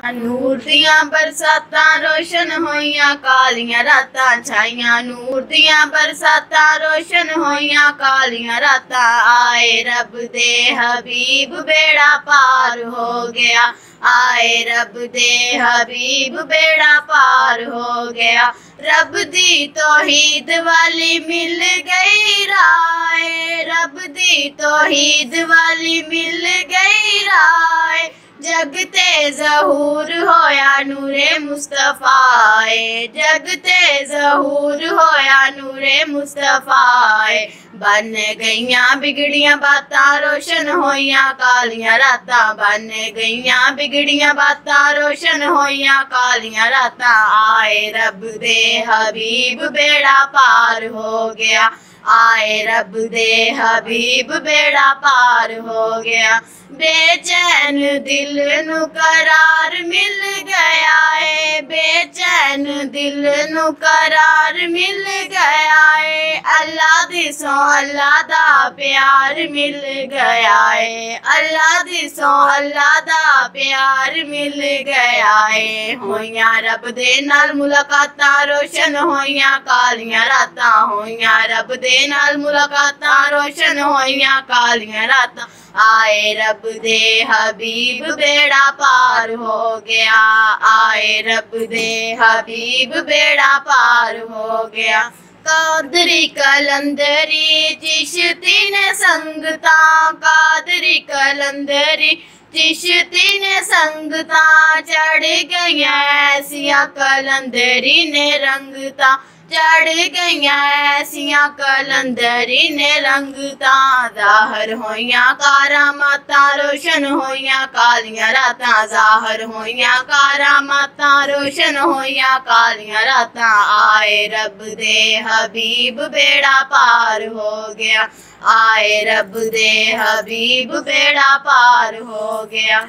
ਨੂਰ ਦੀਆਂ ਬਰਸਾਤਾਂ ਰੋਸ਼ਨ ਹੋਈਆਂ ਕਾਲੀਆਂ ਰਾਤਾਂ ਛਾਈਆਂ ਨੂਰ ਦੀਆਂ ਬਰਸਾਤਾਂ ਰੋਸ਼ਨ ਹੋਈਆਂ ਕਾਲੀਆਂ ਰਾਤਾਂ ਆਏ ਰੱਬ ਦੇ ਹਬੀਬ ਬੇੜਾ ਪਾਰ ਹੋ ਗਿਆ ਆਏ ਰੱਬ ਦੇ ਹਬੀਬ ਬੇੜਾ ਪਾਰ ਹੋ ਗਿਆ ਰੱਬ ਦੀ ਤੋਹੀਦ ਵਾਲੀ ਮਿਲ ਗਈ ਰਾਏ ਰੱਬ ਦੀ ਤੋਹੀਦ ਵਾਲੀ ਮਿਲ ਗਈ ਰਾਏ जग ते जहूर होया नूरे मुस्तफ़ा जग ते जहूर होया नूरे मुस्तफ़ा बन गईया बिगड़िया बात, रोशन होइया कालिया रात। बन गईया बिगड़िया बात, रोशन होइया कालिया रात। आए रब दे हबीब बेड़ा पार हो गया। आए रब दे हबीब, बेड़ा पार हो गया। बेचैन दिल नु करार मिल गया है। बेचैन दिल नु करार मिल गया दिसो अल्लाह दा प्यार मिल गया है। अल्लाह दिसो अल्लाह दा प्यार मिल गया है। होइया रब दे नाल मुलाकातां, रोशन होइया कालियाँ रातां। होइया रब दे नाल मुलाकातां, रोशन होइया कालियाँ रातां। आए रब दे हबीब, बेड़ा पार हो गया। आए रब दे हबीब, बेड़ा पार हो गया। कादरी कलंदरी, जिस दिन संगता, कादरी कलंदरी, जिस दिन संगता चढ़ गई ऐसिया कलंदरी ने रंगता। चढ़ गई ऐसिया कलंदरी ने रंगता जाहर होइया कारा माता, रोशन होइया कालिया रात। जाहर होइया कारा माता, रोशन होइया कालिया रात। आए रब दे हबीब, बेड़ा पार हो गया। आए रब दे हबीब, बेड़ा पार हो गया।